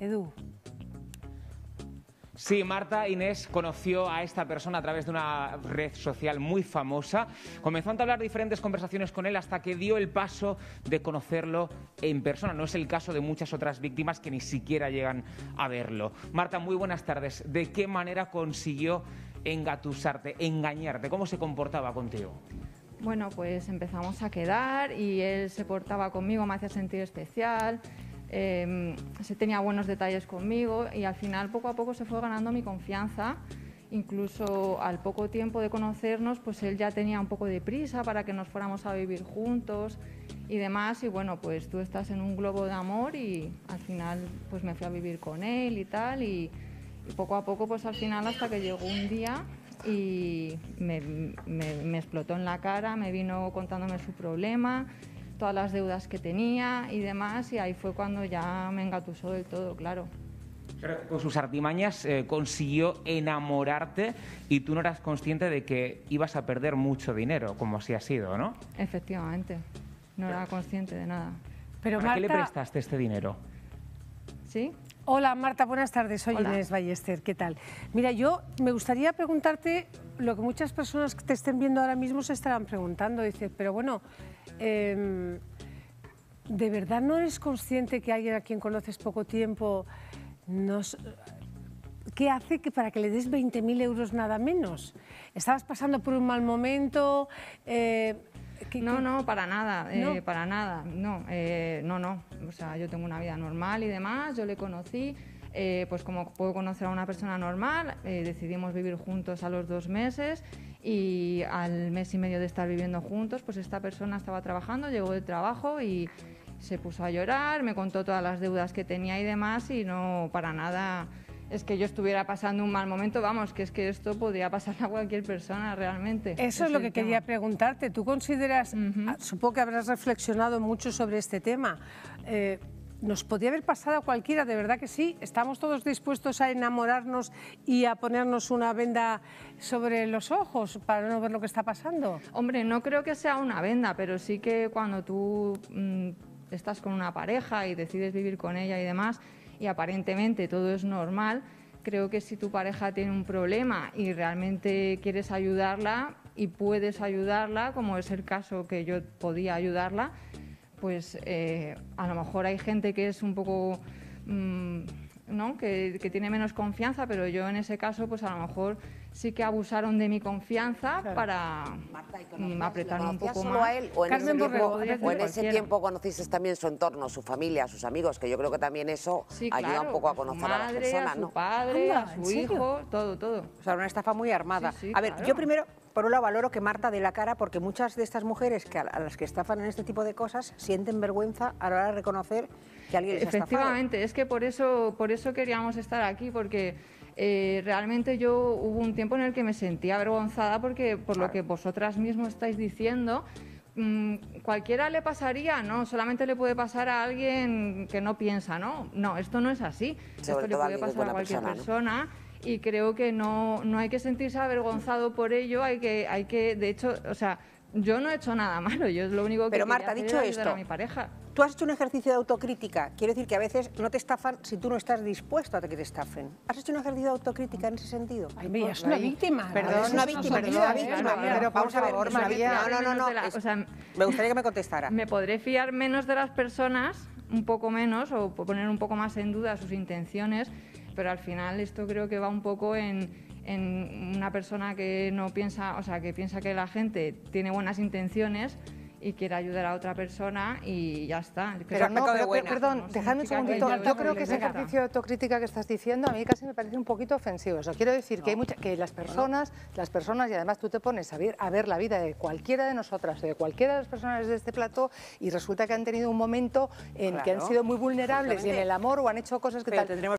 Edu. Sí, Marta Inés conoció a esta persona a través de una red social muy famosa. Comenzó a entablar diferentes conversaciones con él hasta que dio el paso de conocerlo en persona. No es el caso de muchas otras víctimas que ni siquiera llegan a verlo. Marta, muy buenas tardes. ¿De qué manera consiguió engatusarte, engañarte? ¿Cómo se comportaba contigo? Bueno, pues empezamos a quedar y él se portaba conmigo, me hacía sentir especial. Em, se tenía buenos detalles conmigo y al final poco a poco se fue ganando mi confianza. Incluso al poco tiempo de conocernos, pues él ya tenía un poco de prisa para que nos fuéramos a vivir juntos y demás. Y bueno, pues tú estás en un globo de amor y al final pues me fui a vivir con él y tal. Y, poco a poco, pues al final hasta que llegó un día y me, me explotó en la cara, me vino contándome su problema todas las deudas que tenía y demás, y ahí fue cuando ya me engatusó del todo, claro. con sus artimañas eh, consiguió enamorarte y tú no eras consciente de que ibas a perder mucho dinero, como así ha sido, ¿no? Efectivamente, no era consciente de nada. Pero ¿Para qué le prestaste este dinero? ¿Sí? Hola Marta, buenas tardes. Soy Inés Ballester, ¿qué tal? Mira, yo me gustaría preguntarte lo que muchas personas que te estén viendo ahora mismo se estarán preguntando. Dice, pero bueno, em, ¿de verdad no eres consciente que alguien a quien conoces poco tiempo nos... ¿Qué hace que para que le des 20.000 euros nada menos? ¿Estabas pasando por un mal momento? Eh, no, no, para nada, eh, para nada, no, eh, no, no. O sea, yo tengo una vida normal y demás, yo le conocí, eh, pues como puedo conocer a una persona normal, decidimos vivir juntos a los dos meses y al mes y medio de estar viviendo juntos, pues esta persona estaba trabajando, llegó del trabajo y se puso a llorar, me contó todas las deudas que tenía y demás y no, para nada es que yo estuviera pasando un mal momento, vamos, que es que esto podría pasar a cualquier persona realmente. Eso es, lo que quería preguntarte. ¿Tú consideras, ah, supongo que habrás reflexionado mucho sobre este tema, eh, ¿nos podría haber pasado a cualquiera? De verdad que sí. ¿Estamos todos dispuestos a enamorarnos y a ponernos una venda sobre los ojos para no ver lo que está pasando? Hombre, no creo que sea una venda, pero sí que cuando tú mm, estás con una pareja y decides vivir con ella y demás, y aparentemente todo es normal, creo que si tu pareja tiene un problema y realmente quieres ayudarla y puedes ayudarla, como es el caso que yo podía ayudarla, pues eh, a lo mejor hay gente que es un poco... Mm, ¿no? Que, que, tiene menos confianza, pero yo en ese caso, pues a lo mejor sí que abusaron de mi confianza para mm, apretarme un poco más. a él o en, ese, tiempo, o en ese tiempo conociste también su entorno, su familia, sus amigos, que yo creo que también eso ayuda un poco a conocer a, las personas, a su padre, a su hijo, todo, todo. O sea, una estafa muy armada. a ver, yo primero por un lado valoro que Marta dé la cara porque muchas de estas mujeres que a las que estafan en este tipo de cosas sienten vergüenza a la hora de reconocer que alguien les Efectivamente, es que por eso, por eso queríamos estar aquí, porque eh, realmente yo hubo un tiempo en el que me sentía avergonzada porque por lo que vosotras mismos estáis diciendo, mm, cualquiera le pasaría, no, solamente le puede pasar a alguien que no piensa, ¿no? No, esto no es así. esto le puede pasar a cualquier persona. Y creo que no, no hay que sentirse avergonzado por ello, hay que, hay que, de hecho, o sea, yo no he hecho nada malo, yo es lo único que Pero Marta, dicho esto, a mi pareja. Tú has hecho un ejercicio de autocrítica, quiero decir que a veces no te estafan si tú no estás dispuesto a que te estafen. ¿Has hecho un ejercicio de autocrítica en ese sentido? Ay, mira, es una víctima. Perdón, es una víctima, es una víctima. Pero vamos a ver, no, no, no, me gustaría que me contestara. Me podré fiar menos de las personas, un poco menos, o poner un poco más en duda sus intenciones, pero al final esto creo que va un poco en en una persona que no piensa, o sea, que piensa que la gente tiene buenas intenciones y quiere ayudar a otra persona y ya está. Pero no, perdón, dejadme un segundito. Yo creo que ese ejercicio de autocrítica que estás diciendo a mí casi me parece un poquito ofensivo. Eso quiero decir que hay mucha, que las personas, las personas y además tú te pones a ver, a ver la vida de cualquiera de nosotras, de cualquiera de las personas de este plato y resulta que han tenido un momento en que han sido muy vulnerables y en el amor o han hecho cosas que tal.